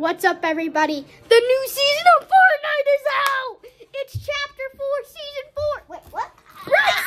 What's up, everybody? The new season of Fortnite is out! It's Chapter 4, Season 4. Wait, what? Right!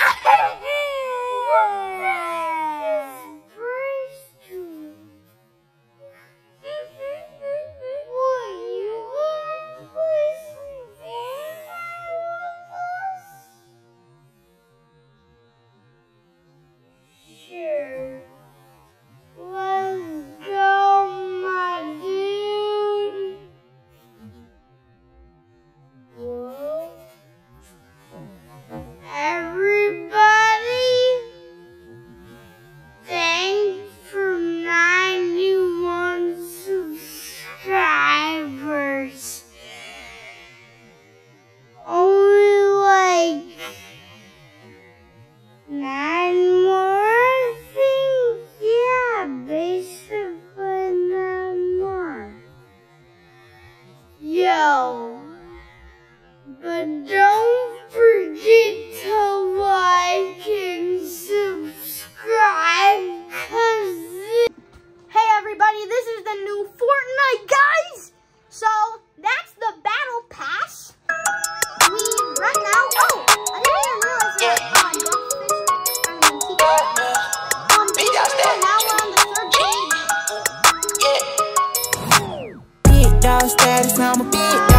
status, I'm a bitch.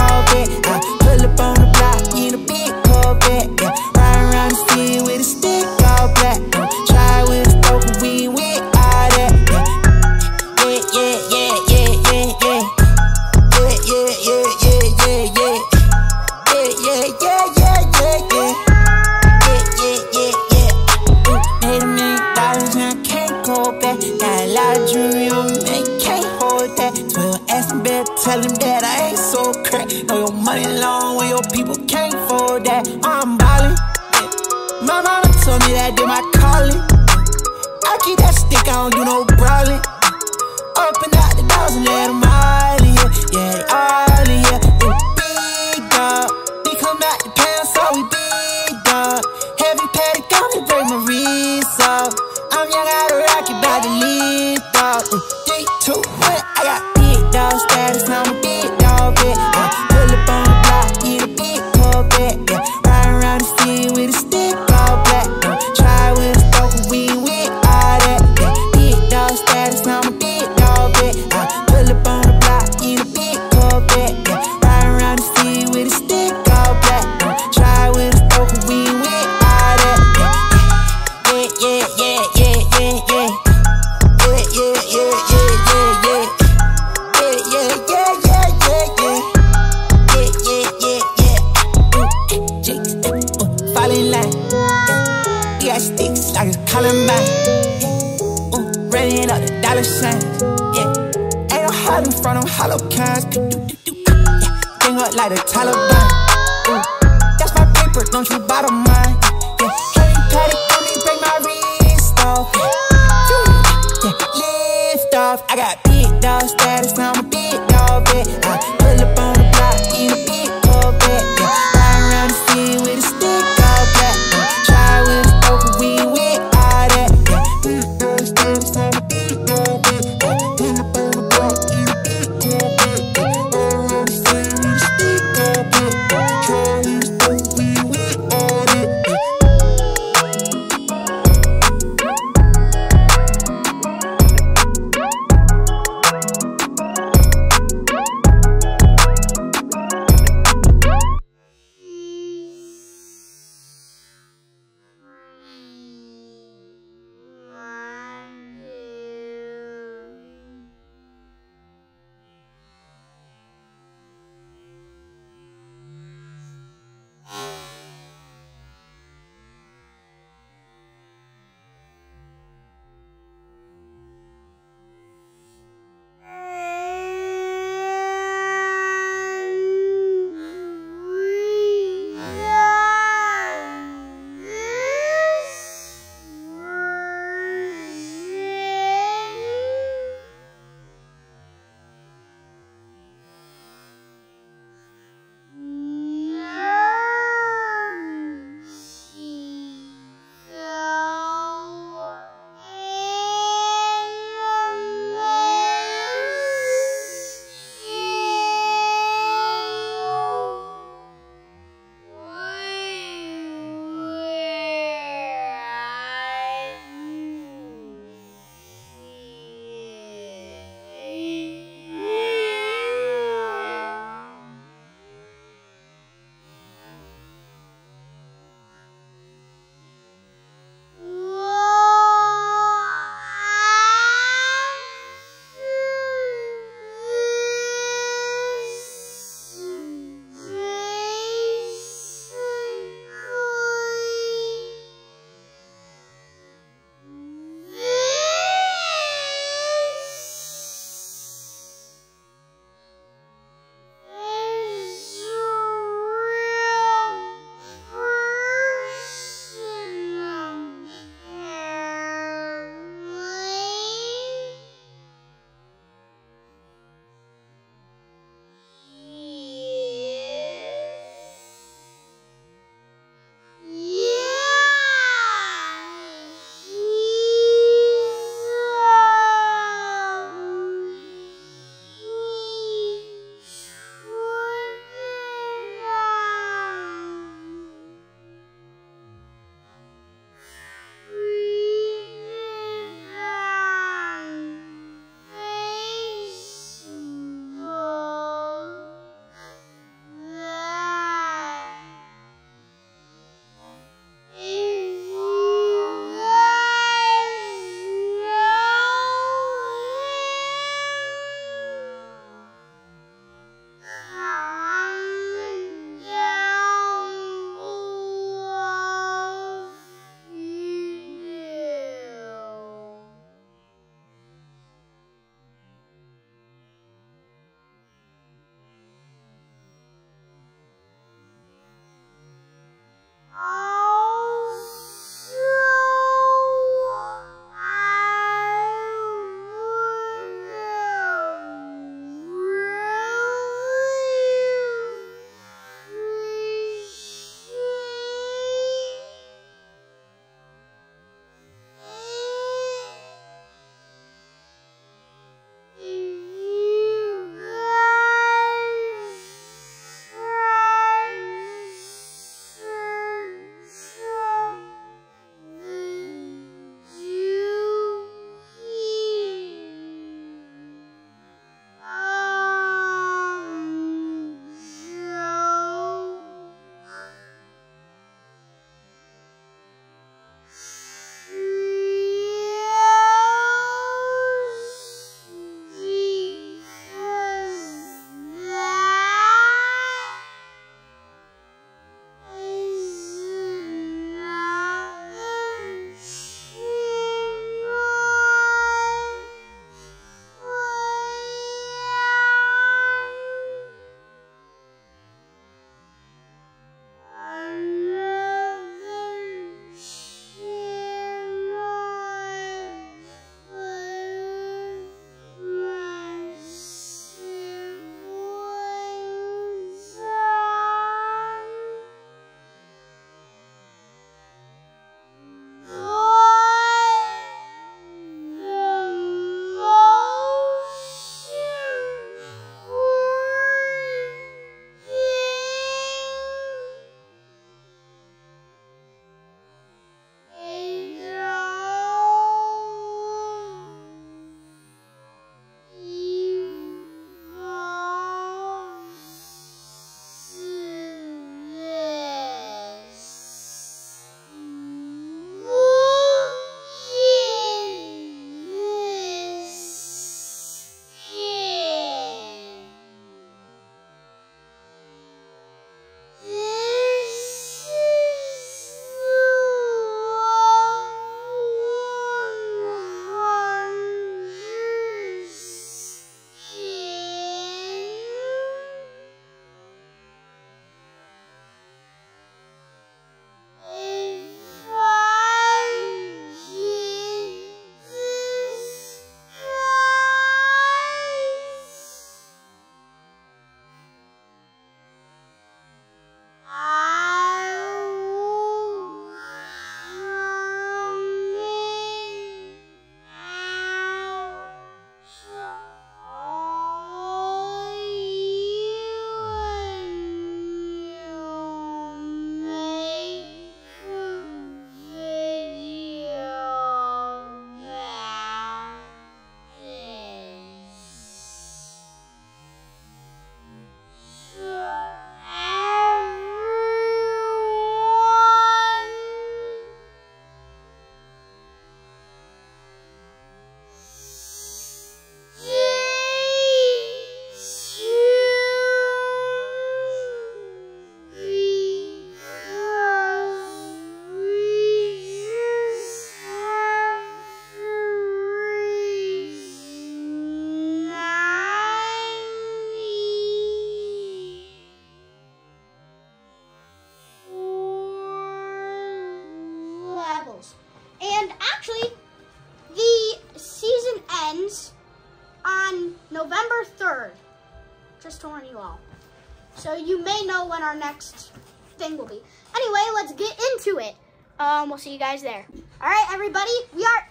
Our next thing will be. Anyway, let's get into it. Um, we'll see you guys there. All right, everybody, we are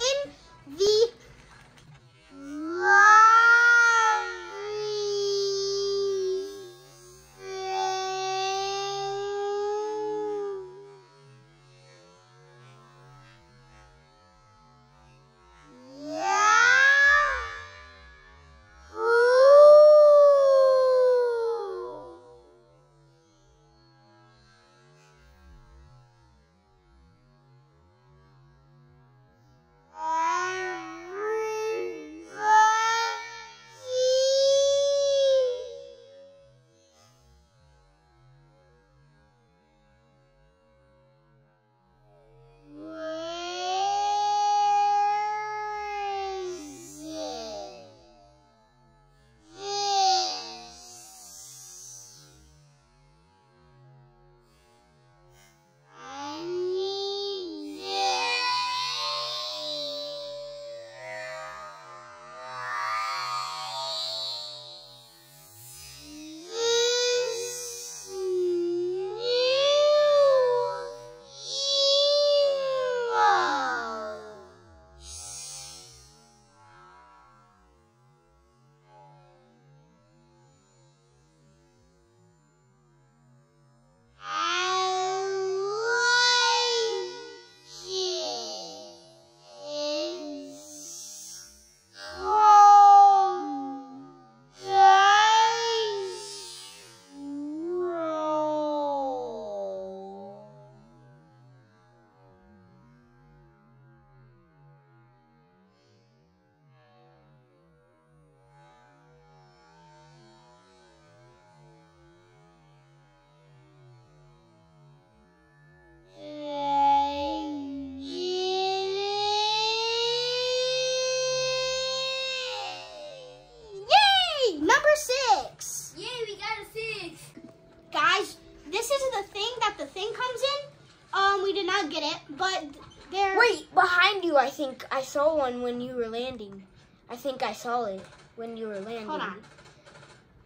not get it, but there. Wait, behind you, I think I saw one when you were landing. I think I saw it when you were landing. Hold on.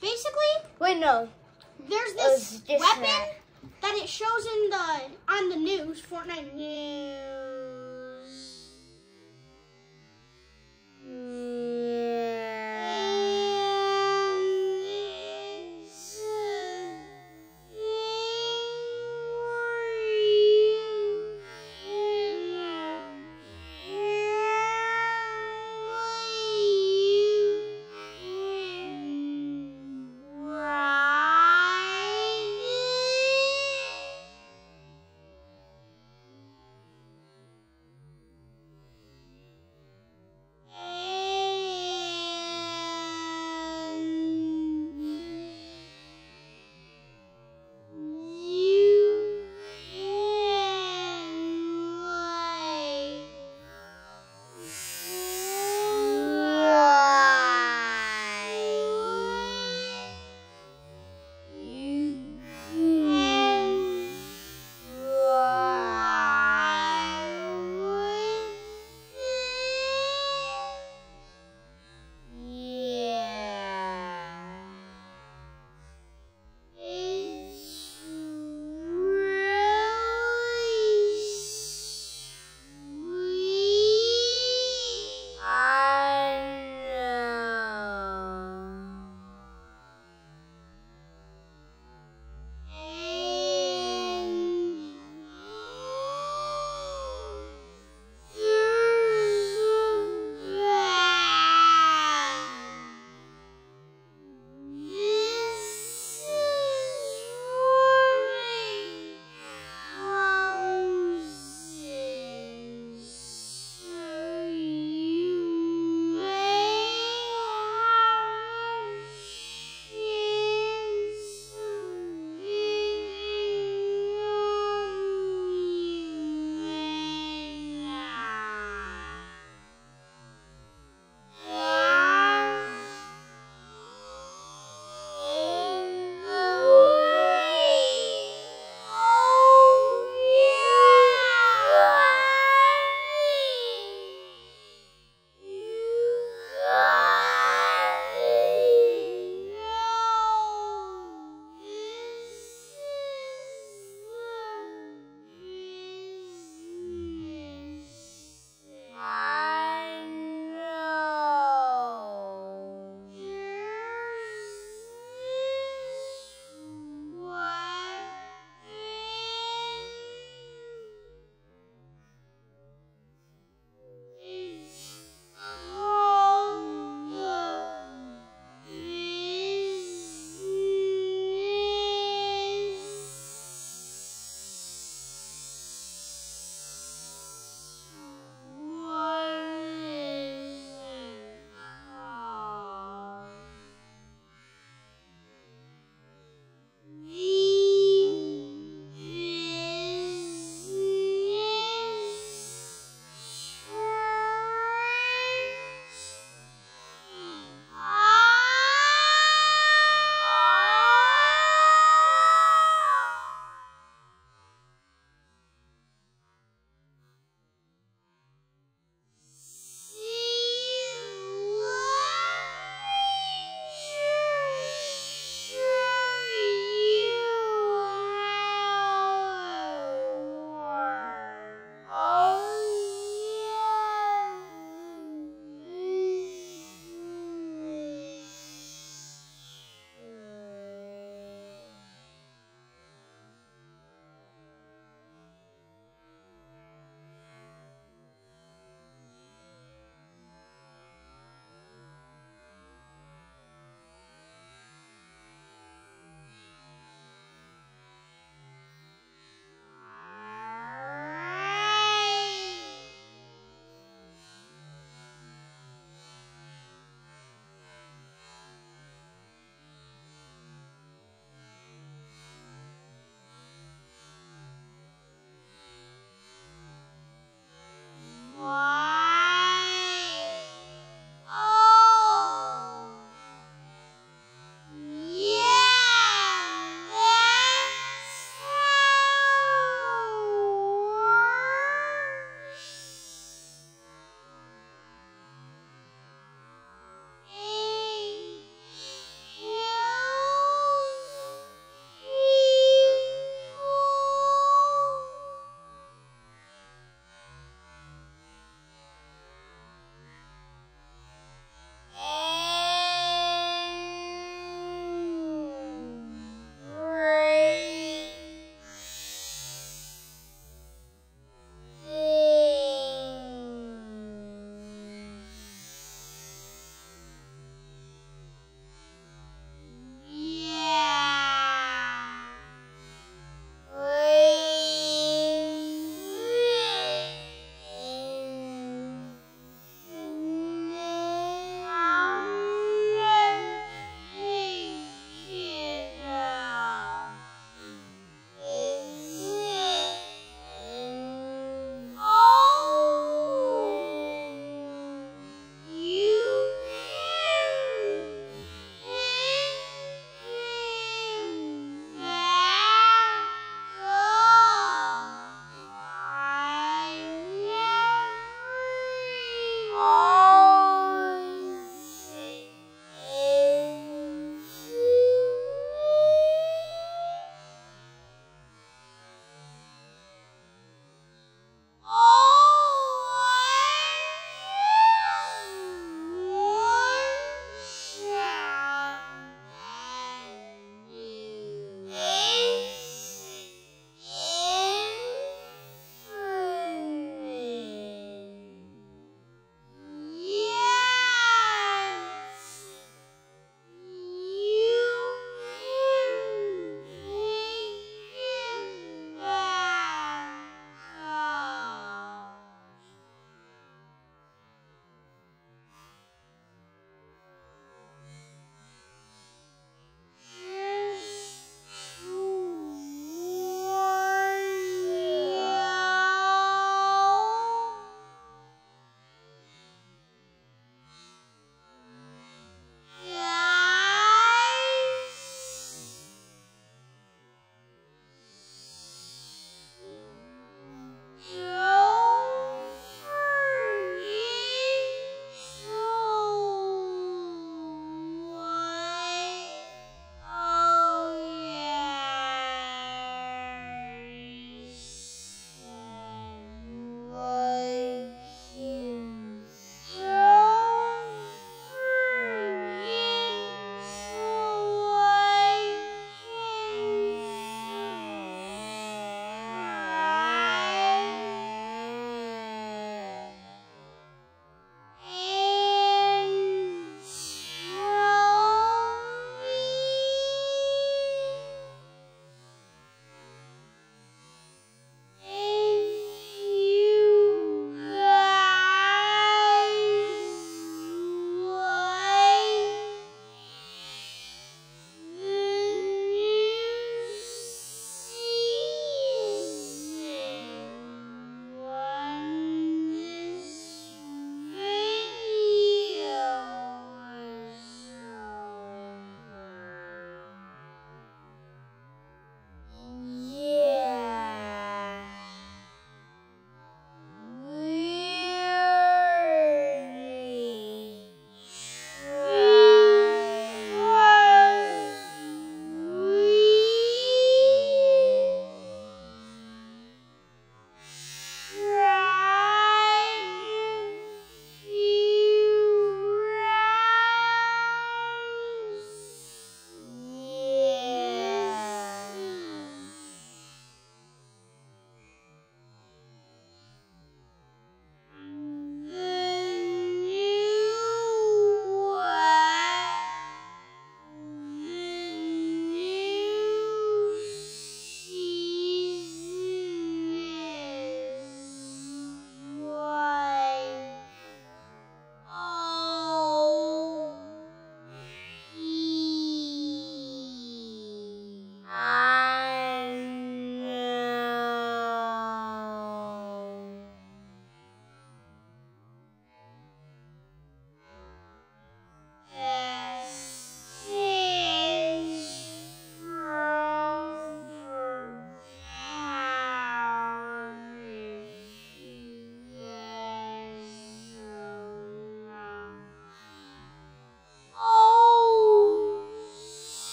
Basically, Wait, no. there's oh, this weapon that. that it shows in the on the news, Fortnite news.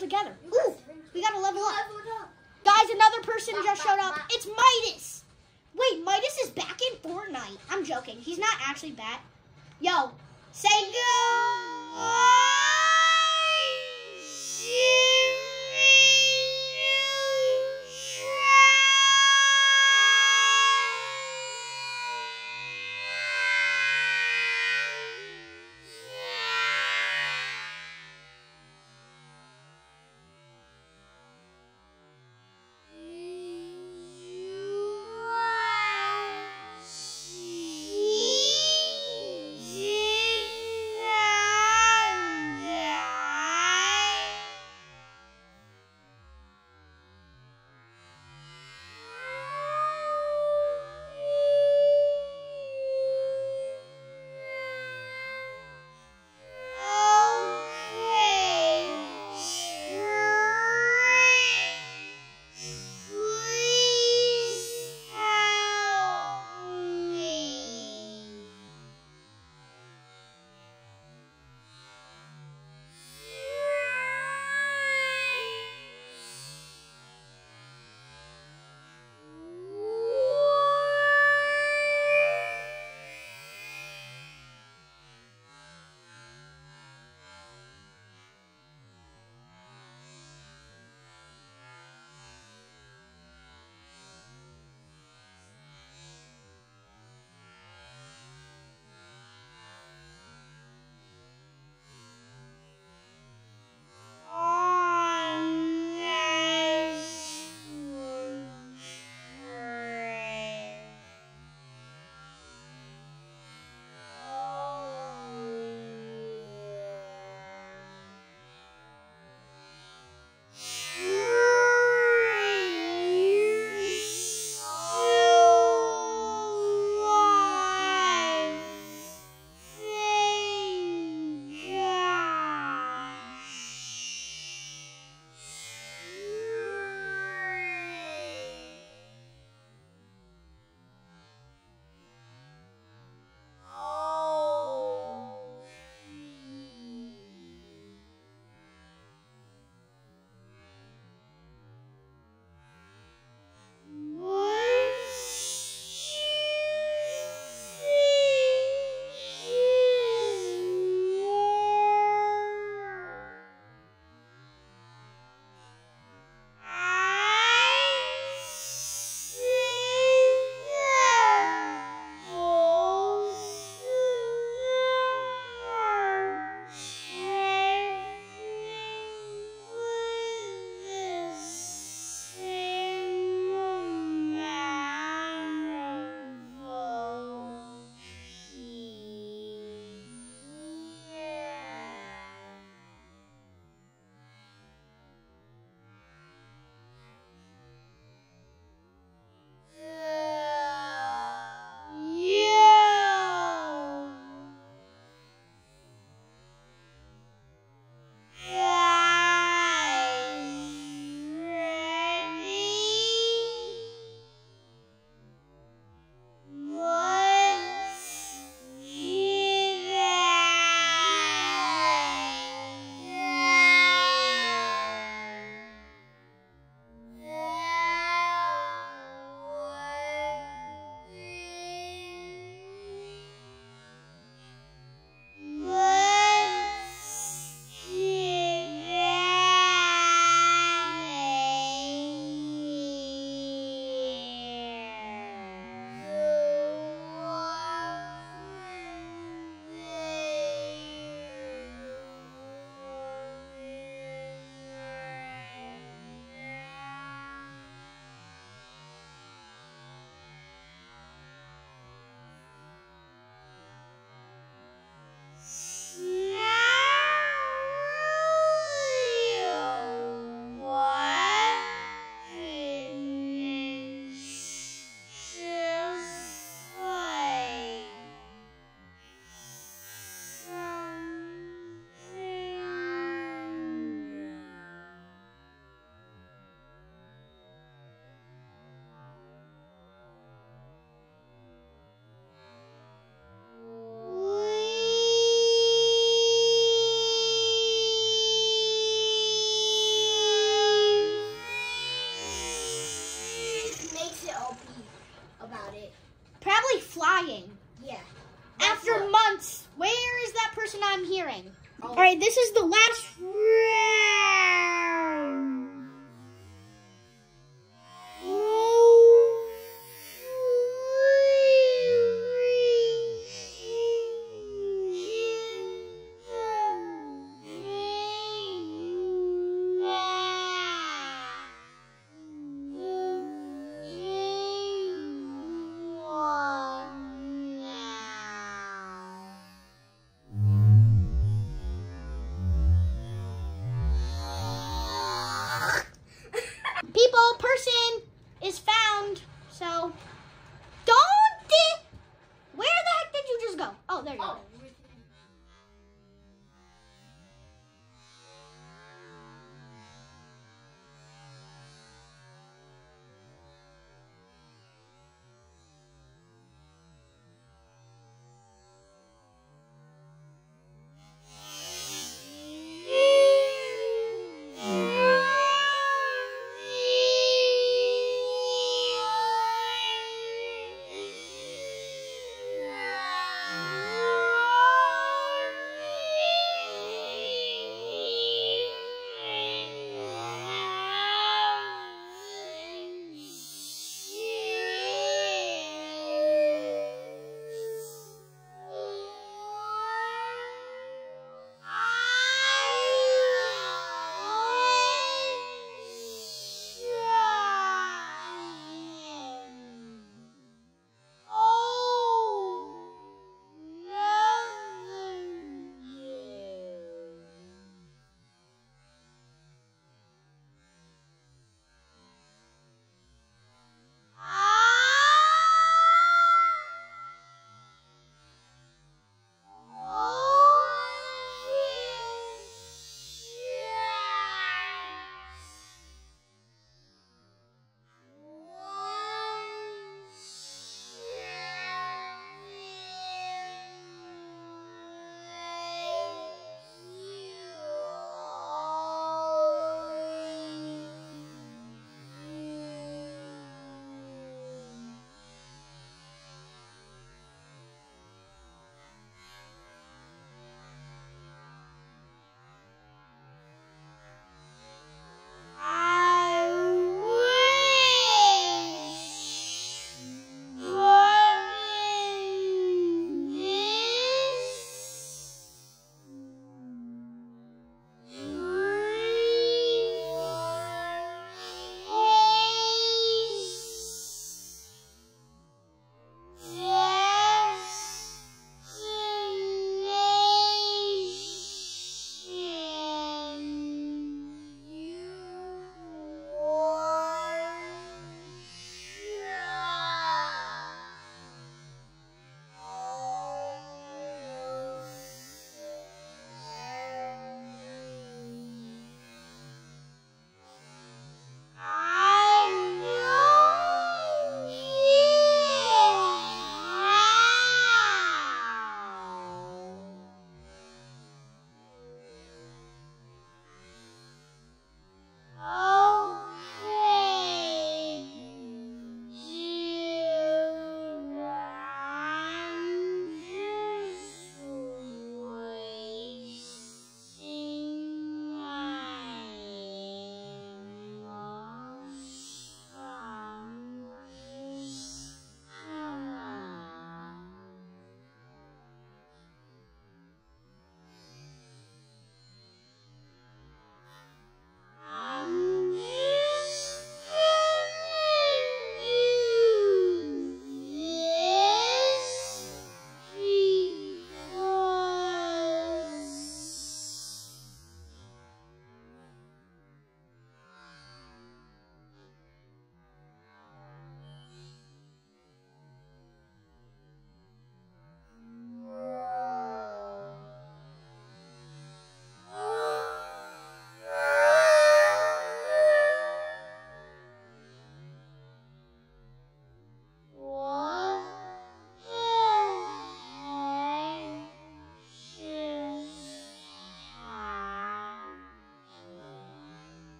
Together. Ooh, we gotta level up. Guys, another person just showed up. It's Midas. Wait, Midas is back in Fortnite. I'm joking. He's not actually back. Yo, say